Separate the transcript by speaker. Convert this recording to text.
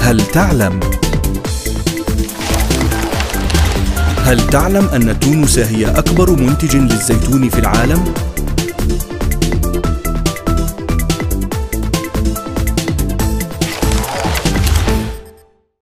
Speaker 1: هل تعلم هل تعلم أن تونس هي أكبر منتج للزيتون في العالم؟